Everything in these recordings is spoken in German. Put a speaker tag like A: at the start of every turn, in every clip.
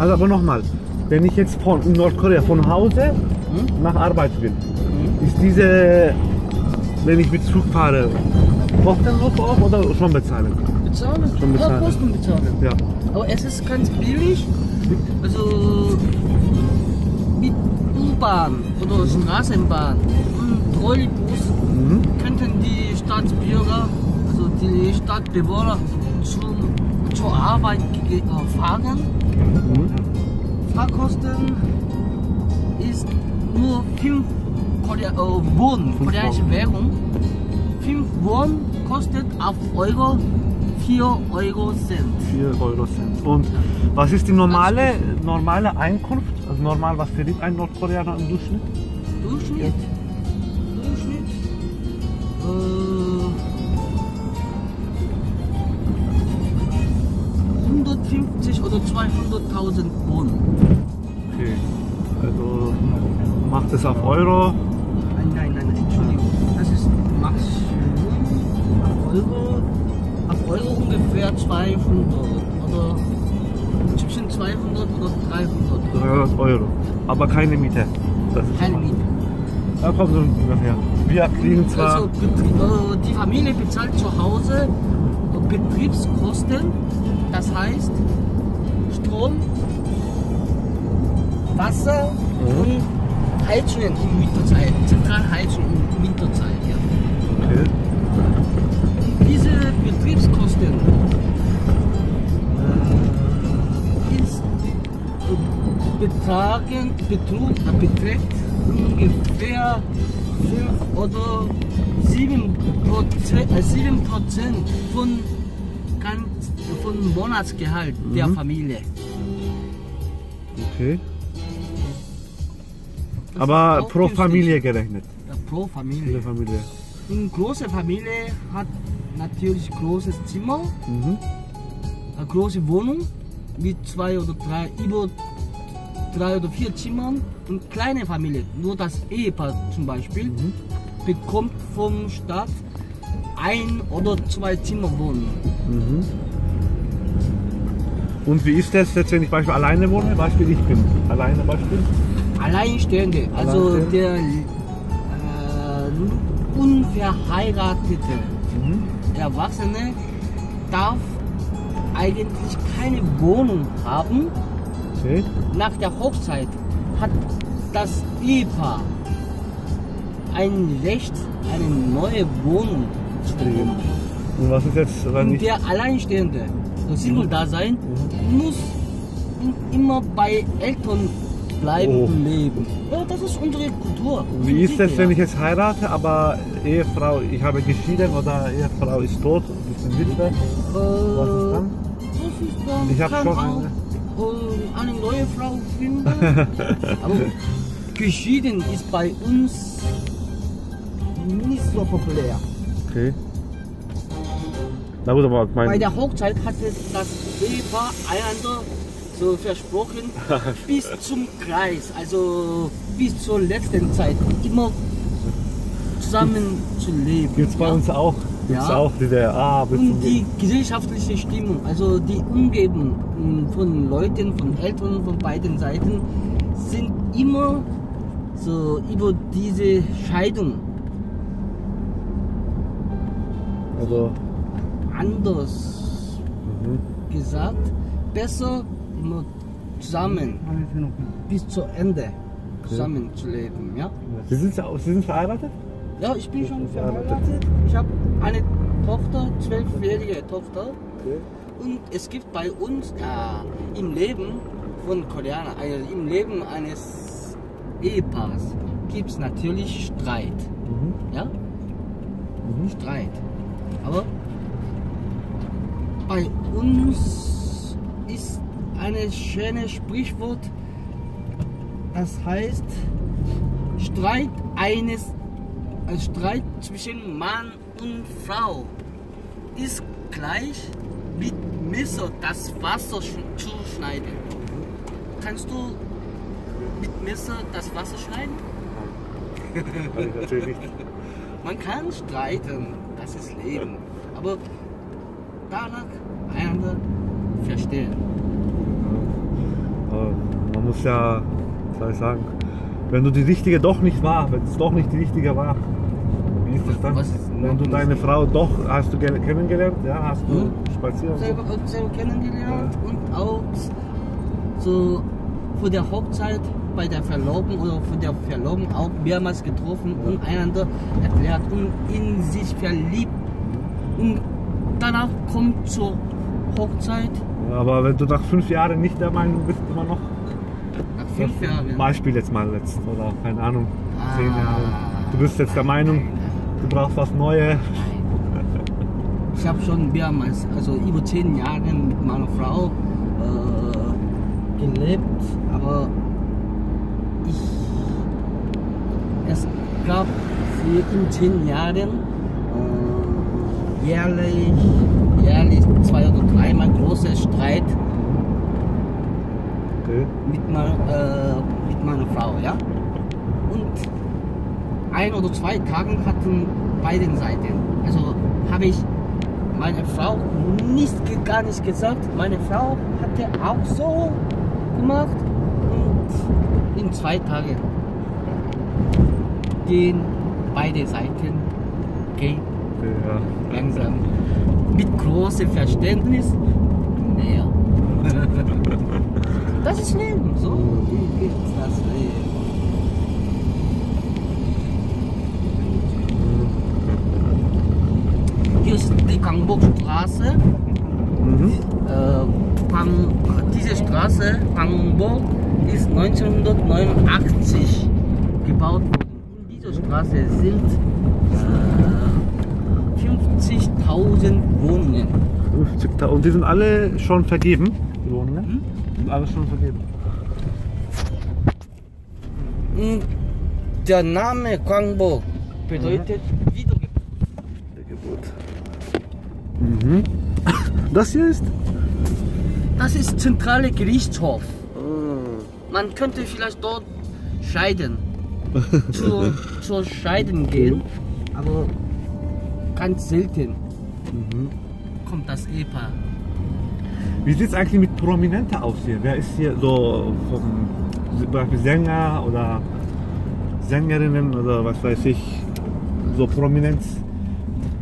A: Also aber nochmal, wenn ich jetzt von Nordkorea von Hause
B: Hm?
A: nach Arbeit will,
B: Hm?
A: ist diese, wenn ich mit Zug fahre, kostenlos auch oder schon bezahlen?
B: Bezahlen?
A: Schon bezahlen.
B: Ja, Kosten bezahlen.
A: Ja.
B: Aber es ist ganz billig. Also mit U-Bahn oder Straßenbahn und Trolleybus
A: Mhm.
B: könnten die Stadtbürger, also die Stadtbewohner zum, zur Arbeit äh, fahren.
A: Mhm.
B: Fahrkosten ist nur 5 Korea, äh, Won, koreanische. Währung. 5 Won kostet auf Euro 4 Euro Cent.
A: 4 Euro Cent. Und was ist die normale, normale Einkunft? Also normal, was verdient ein Nordkoreaner im Durchschnitt?
B: Durchschnitt? Durchschnitt? 150 oder 200.000 Won.
A: Okay. Also macht es auf Euro.
B: Nein, nein, nein, Entschuldigung. Das ist Maximum auf Euro. Auf Euro ungefähr 200 oder zwischen 200 oder 300.
A: 300 Euro. Aber keine Miete.
B: Keine Miete.
A: Da kommt so ungefähr. Wir kriegen zwar.
B: Also äh, die Familie bezahlt zu Hause Betriebskosten, das heißt Strom, Wasser
A: Mhm.
B: und Heizungen in Winterzeit, Zentralheizung in Winterzeit. Ja.
A: okay.
B: Diese Betriebskosten äh, ist, äh, betragen, betrug, äh, beträgt ungefähr 5 oder 7 Prozent, äh, 7 Prozent von, von Monatsgehalt der
A: Mhm.
B: Familie.
A: okay.
B: Das
A: Aber pro. Familie gerechnet.
B: Ja, pro Familie.
A: Familie.
B: Eine große Familie hat natürlich großes Zimmer.
A: Mhm.
B: eine große Wohnung mit zwei oder drei, über drei oder vier Zimmern und kleine Familie, nur das Ehepaar zum Beispiel,
A: Mhm.
B: bekommt vom Staat ein oder zwei Zimmerwohnungen.
A: Mhm. Und wie ist das jetzt, wenn ich Beispiel alleine wohne? Beispiel, ich bin alleine Beispiel.
B: Alleinstehende, also
A: Alleinstehende.
B: der äh, unverheiratete
A: Mhm.
B: Erwachsene darf eigentlich keine Wohnung haben.
A: Okay.
B: Nach der Hochzeit hat das Ehepaar ein Recht, eine neue Wohnung zu bekommen.
A: Und was ist jetzt, wenn ich.
B: der Alleinstehende, das Single-Dasein, muss immer bei Eltern bleiben
A: Oh.
B: und leben. Ja, das ist unsere Kultur.
A: Wie ist
B: Sitte,
A: wenn ich jetzt heirate, aber Ehefrau, ich habe geschieden oder Ehefrau ist tot, ich bin Witwe?
B: Äh,
A: Was ist dann?
B: Das ist dann,
A: Ich hab
B: kann
A: schon
B: auch
A: eine.
B: äh, eine neue Frau finden. Aber geschieden ist bei uns nicht so populär.
A: Okay. Na gut, aber
B: Bei
A: mein.
B: der Hochzeit hat es das Ehepaar einander so versprochen, bis zum Kreis, also bis zur letzten Zeit, immer zusammen zu leben.
A: Gibt's bei
B: ja.
A: uns auch. Gibt's
B: Ja.
A: auch diese. Ah,
B: Und die gesellschaftliche Stimmung, also die Umgebung mh, von Leuten, von Eltern von beiden Seiten, sind immer so über diese Scheidung
A: Also.
B: anders
A: Mhm.
B: Gesagt. Besser immer zusammen bis zu Ende zusammen zu leben. Ja,
A: Sie sind, Sie sind verheiratet?
B: ja ich bin schon
A: Verheiratet.
B: Ich habe eine Tochter, zwölfjährige Tochter. Und es gibt bei uns äh, im Leben von Koreanern, also im Leben eines Ehepaars, gibt es natürlich Streit.
A: Mhm.
B: Ja?
A: Mhm.
B: Streit. Aber bei uns ist ein schönes Sprichwort, das heißt, Streit eines, ein Streit zwischen Mann und Frau ist gleich mit Messer das Wasser zu schneiden. Kannst du mit Messer das Wasser schneiden?
A: Ich natürlich nicht.
B: Man kann streiten, das ist Leben. Aber danach einander verstehen.
A: Aber man muss ja, soll ich sagen, wenn du die richtige doch nicht war, wenn es doch nicht die richtige war, wie ist das dann? Wenn du deine? Frau doch, hast du ge- kennengelernt, ja, hast du
B: Mhm.
A: spazieren?
B: selber, selber kennengelernt und auch so vor der Hochzeit bei der Verlobung oder vor der Verlobung auch mehrmals getroffen und einander erklärt und in sich verliebt. Und danach kommt zur Hochzeit
A: aber wenn du nach fünf Jahren nicht der Meinung bist, immer noch,
B: nach fünf Jahren.
A: Beispiel jetzt mal jetzt, oder keine Ahnung, zehn
B: Ah.
A: Jahre. Du bist jetzt der Meinung, du brauchst was Neues.
B: Ich habe schon mehrmals, also über zehn Jahre mit meiner Frau äh, gelebt, aber ich, es gab in zehn Jahren jährlich, jährlich zwei oder dreimal große Streit
A: Okay.
B: mit, mein, äh, mit meiner Frau, ja. Und ein oder zwei Tagen hatten beiden Seiten. Also habe ich meine Frau nicht, gar nicht gesagt. Meine Frau hatte auch so gemacht. Und in zwei Tagen gehen beide Seiten gehen
A: ja.
B: langsam mit großem Verständnis näher. Das ist Leben, so geht das Leben. Hier ist die Gangburgstraße.
A: Mhm.
B: Äh, diese Straße, Gangburg, ist 1989 gebaut worden. In dieser Straße sind äh, 50.000 Wohnungen.
A: 50.000. Und die sind alle schon vergeben, die Wohnungen?
B: Hm?
A: Sind alle schon vergeben.
B: Und der Name Gangburg bedeutet Wiedergeburt.
A: Geburt. Mhm. Das hier ist?
B: Das ist zentrale Gerichtshof. Man könnte vielleicht dort scheiden. zur, zur Scheiden gehen. Aber ganz selten
A: Mhm.
B: kommt das Ehepaar.
A: Wie sieht es eigentlich mit Prominenten aus hier? Wer ist hier so vom zum Beispiel Sänger oder Sängerinnen oder was weiß ich, so Prominenz?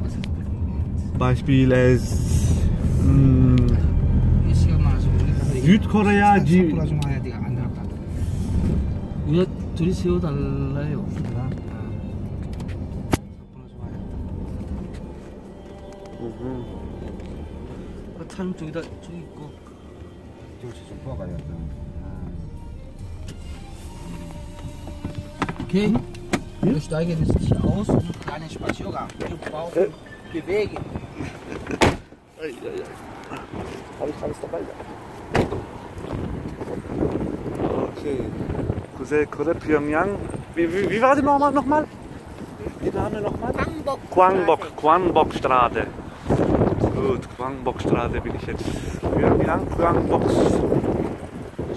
B: Was ist Prominenz?
A: Beispiel mh,
B: Ist so.
A: Südkorea, die
B: 좀 와야 돼. 안 나가. 이거 둘이 세워달라요. 참 저기다 저기 있고. Okay, wir steigen jetzt hier aus und kleinen Spaziergang. Wir brauchen Bewegen.
A: Habe ich alles dabei? Okay. Cousin Kore Pyongyang. Wie, wie, wie war die nochmal? nochmal? Die Name nochmal?
B: Bangkok.
A: Kwangbok, Kwangbok-Straße. Gut, Kwangbockstraße bin şey. ich jetzt. Für Yang Kwangbocks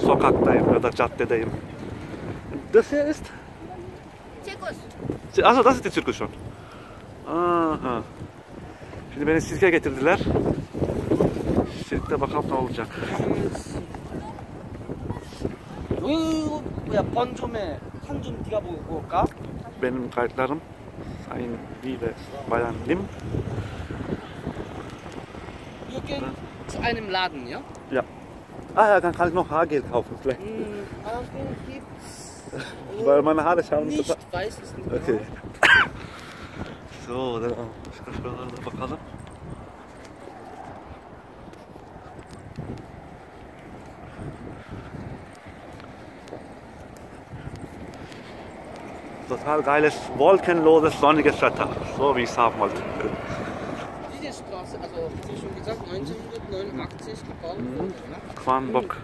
A: sokaktayım ya da caddedeyim. Das hier ist?
C: Zirkus.
A: Achso, das ist die Zirkus schon. Aha. Şimdi beni sirke getirdiler. Sirkte bakalım ne olacak.
B: Boncume, Hancum diye bu
A: Benim kayıtlarım Sayın V ve Bayan Lim.
B: Gehen zu einem Laden, ja?
A: Ja. Ah ja, dann kann ich noch Haargel kaufen vielleicht.
B: Hm, Haargel gibt's.
A: Weil meine Haare schauen
B: Nicht,
A: total...
B: weiß es nicht.
A: Okay. So, dann başka şuralara da bakalım. Total geiles, wolkenloses, sonniges Wetter. So wie ich es haben wollte.
B: Wie schon gesagt, 1989 gebaut wurde.
A: Kwanbok.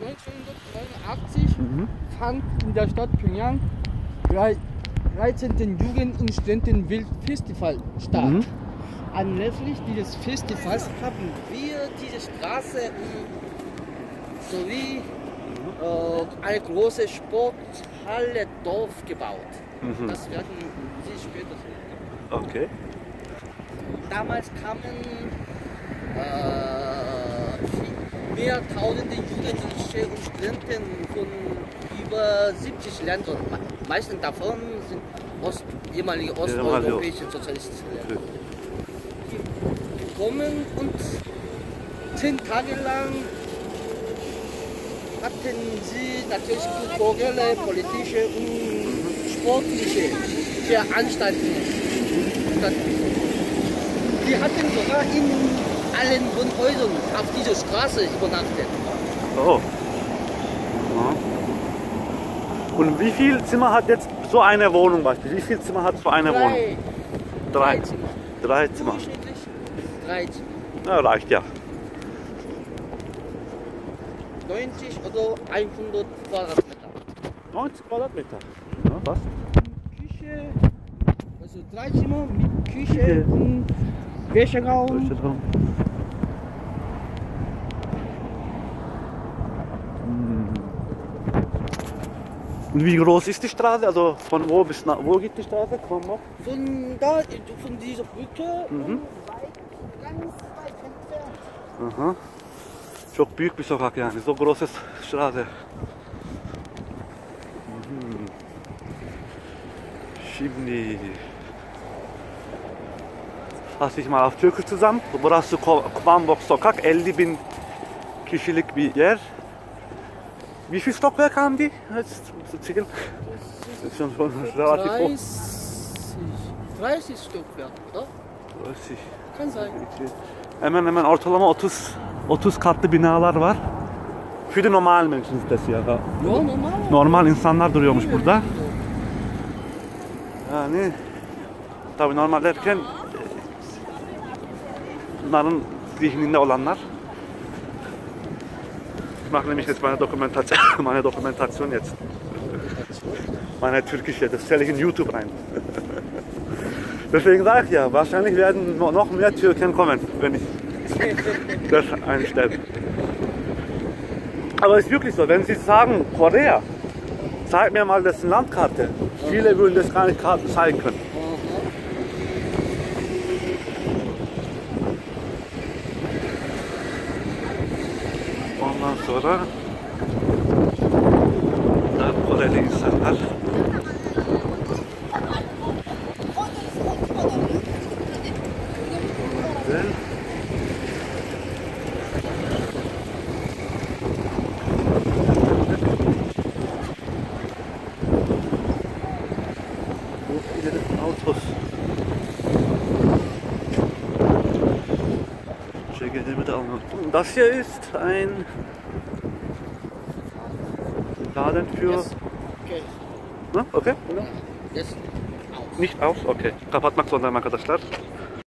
B: 1989
A: Mhm.
B: fand in der Stadt Pyongyang drei- 13. Jugend-und-Studentenwild-Festival statt.
A: Mhm.
B: Anlässlich dieses Festivals haben wir diese Straße und sowie äh, eine große Sporthalle Dorf gebaut.
A: Mhm.
B: Das werden Sie später sehen.
A: Okay.
B: Damals kamen äh, mehr tausende Jugendliche und Studenten von über 70 Ländern. Me- Meisten davon sind Ost, ehemalige osteuropäische sozialistische Länder. Die gekommen und zehn Tage lang hatten sie natürlich kulturelle, politische und sportliche Veranstaltungen. Die hatten sogar in allen Wohnhäusern auf dieser Straße übernachtet.
A: Oh. Ja. Und wie viel Zimmer hat jetzt so eine Wohnung beispielsweise? Wie viel Zimmer hat so eine Wohnung?
B: Drei,
A: Drei.
B: Zimmer.
A: Drei Zimmer.
B: Drei Zimmer.
A: Na, reicht ja.
B: 90 oder 100 Quadratmeter.
A: 90 Quadratmeter. Ja, was?
B: Küche, also drei Zimmer mit Küche
A: Küche.
B: und Wäscheraum.
A: Raum. Und wie groß ist die Straße? Also von wo bis nach wo geht die Straße? Komm mal.
B: Von da, von dieser Brücke
A: Mhm.
B: weit, ganz weit entfernt.
A: Aha. Çok büyük bir sokak yani. So große Straße. Mhm. Şimdi fasse ich mal auf Türkisch zusammen. Burası Bamberg Sokak. 50 bin kişilik bir yer. Wie viel Stockwerk haben die? Zählen. Das ist schon, schon relativ hoch.
B: 30, 30 Stockwerk, oder?
A: 30.
B: Kann sein.
A: Hemen hemen ortalama 30 30 katlı binalar var. Für die normalen Menschen ist das ja.
B: Normal.
A: Normal insanlar duruyormuş burada. Yani tabii normal derken bunların zihninde olanlar. Ich mache nämlich jetzt meine Dokumentation, meine Dokumentation jetzt. Meine türkische, das stelle ich in YouTube rein. Deswegen sage ich ja, wahrscheinlich werden noch mehr Türken kommen, wenn ich das einstelle. Aber es ist wirklich so, wenn Sie sagen, Korea, zeig mir mal das Landkarte. Viele würden das gar nicht zeigen können. Koreli insanlar. Güzel. Wo viele Autos. Das hier ist ein Laden für...
B: Yes. Okay.
A: Ne? Okay.
B: Yes. Aus.
A: Nicht aus, okay. Kapatmak zorundayım arkadaşlar.